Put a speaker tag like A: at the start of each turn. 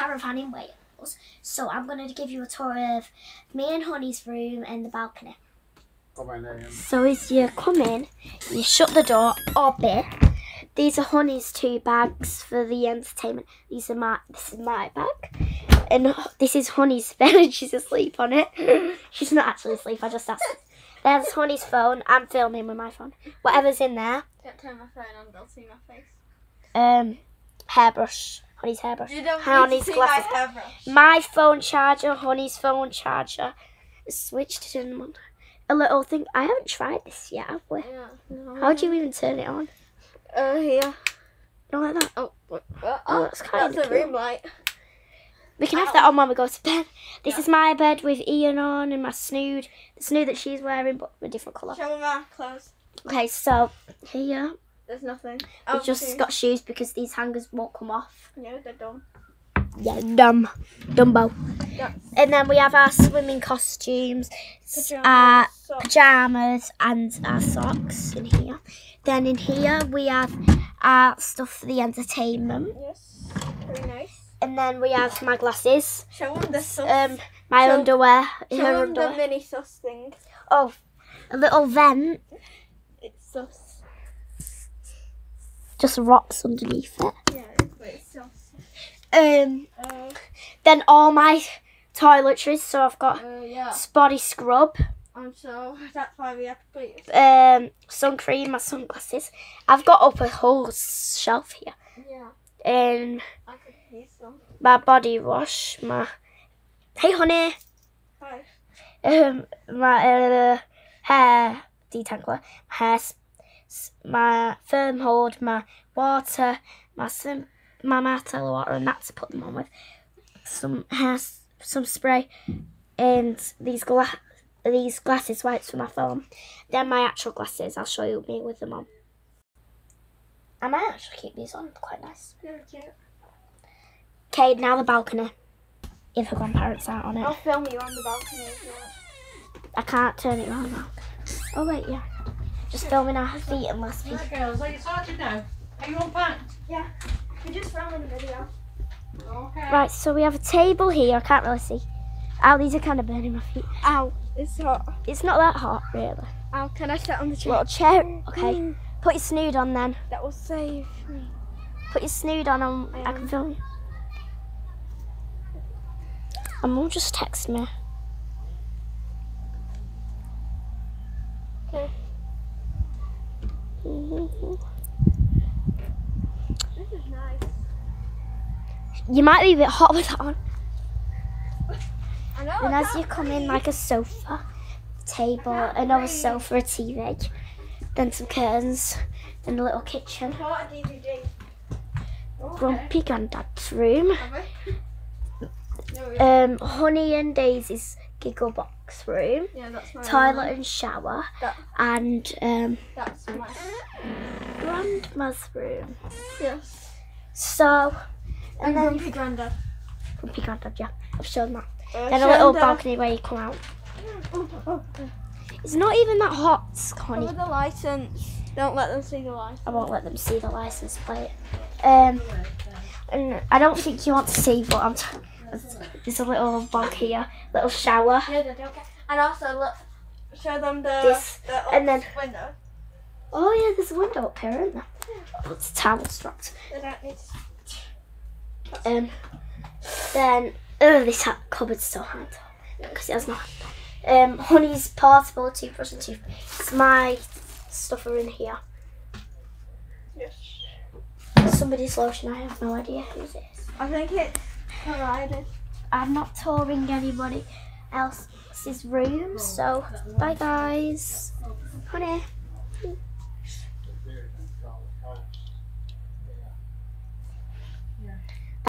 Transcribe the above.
A: caravan in Wales. So I'm going to give you a tour of me and Honey's room and the balcony.
B: Come in.
A: So as you come in, you shut the door a bit. These are Honey's two bags for the entertainment. These are my this is my bag. And this is Honey's bed and she's asleep on it. she's not actually asleep, I just asked. There's Honey's phone. I'm filming with my phone. Whatever's in there.
C: Don't turn my phone on, they'll see my face.
A: Um hairbrush. Honey's hairbrush.
C: You don't
A: Honey's
C: need to see
A: glasses.
C: my hairbrush.
A: My phone charger, Honey's phone charger. Switched to one. A little thing. I haven't tried this yet, have we?
C: Yeah, no.
A: How do you even turn it on?
C: Uh, here.
A: Not like that.
C: Oh? Oh,
A: Oh, that's kinda
C: That's a
A: cool.
C: room light.
A: We can have that on when we go to bed. This
C: Yeah.
A: is my bed with Ian on and my snood. The snood that she's wearing, but a different colour.
C: Show me my clothes.
A: Okay, so here
C: There's nothing.
A: we
C: Oh,
A: just
C: okay.
A: got shoes because these hangers won't come off.
C: Yeah, they're done.
A: Yeah, dumb, Dumbo.
C: Yeah.
A: And then we have our swimming costumes,
C: Pajamas,
A: our
C: socks.
A: pajamas, and our socks in here. Then in here we have our stuff for the entertainment.
C: Yes. Very nice.
A: And then we have my glasses,
C: Show them the sus.
A: um, my
C: So-
A: underwear,
C: Show them
A: underwear.
C: the mini sus thing.
A: Oh, a little vent,
C: It's sus.
A: Just rocks underneath it.
C: Yeah, but it's sus.
A: Um,
C: Uh,
A: then all my toiletries. So I've got
C: uh, yeah.
A: body scrub,
C: And so that's why we have to put
A: um, sun cream, my sunglasses. I've got up a whole shelf here.
C: Yeah.
A: Um,
C: I could use some.
A: my body wash, my hey honey,
C: Hi.
A: um, my uh, hair detangler, hair, my firm hold, my water, my sim, my Martello water, and that to put them on with. Some hair, some spray, and these gla- these glasses wipes for my phone. Then my actual glasses. I'll show you me with them on. I might actually keep these on. Quite nice.
C: Cute.
A: Okay, now the balcony. If her grandparents aren't on it.
C: I'll film you on the balcony if you want.
A: I can't turn it on now. Oh wait, yeah. Just filming our feet and last feet.
D: Right, girls, are you sorted now? Are you unpacked?
C: We're just filming the video.
D: Okay.
A: Right, so we have a table here. I can't really see. Ow, these are kind of burning my feet.
C: Ow, it's hot.
A: It's not that hot, really.
C: Ow, can I sit on the chair?
A: Little chair. Okay. Mm. Put your snood on then.
C: That will save me.
A: Put your snood on and I can film you. And mum just text me.
C: Okay. This is nice.
A: You might be a bit hot with that on.
C: I know.
A: And as you come in, like a sofa, table, another sofa, a TV, then some curtains, then a little kitchen. Grumpy Granddad's room.
C: Have we? No, we-
A: Um, Honey and Daisy's giggle box room.
C: yeah, that's my
A: Toilet and shower.
C: That-
A: And um,
C: That's my.
A: Grandma's room.
C: Yes.
A: So, and
C: And
A: then
C: Grumpy Grandad.
A: Grumpy Granddad, yeah, I've shown that.
C: Uh,
A: Then a little balcony where you come out.
C: Oh, oh, oh.
A: It's not even that hot, Honey.
C: Cover the license. Don't let them see the license.
A: I won't let them see the license plate. Um, and I don't think you want to see, but I'm. T- there's a little bog here, little shower.
C: Yeah, they don't get. And also look, show them the
A: This,
C: the
A: and then-
C: window.
A: Oh yeah, there's a window up here, isn't there? Oh, it's a towel strapped.
C: They don't need.
A: Um, then oh, this cupboard's still hard because it has no. Um, Honey's portable toothbrush and toothpaste. My stuff are in here.
C: Yes.
A: Somebody's lotion. I have no idea whose it is.
C: I think it's provided.
A: I'm not touring anybody else's room, so bye guys. Honey.